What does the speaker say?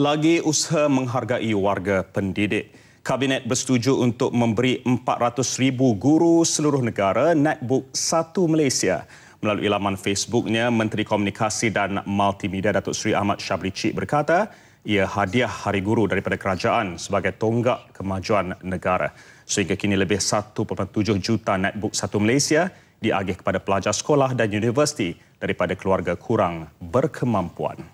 Lagi usaha menghargai warga pendidik. Kabinet bersetuju untuk memberi 400,000 guru seluruh negara netbook satu Malaysia. Melalui laman Facebooknya, Menteri Komunikasi dan Multimedia Datuk Seri Ahmad Syabri Cik berkata, ia hadiah Hari Guru daripada kerajaan sebagai tonggak kemajuan negara. Sehingga kini lebih 1.7 juta netbook satu Malaysia diagih kepada pelajar sekolah dan universiti daripada keluarga kurang berkemampuan.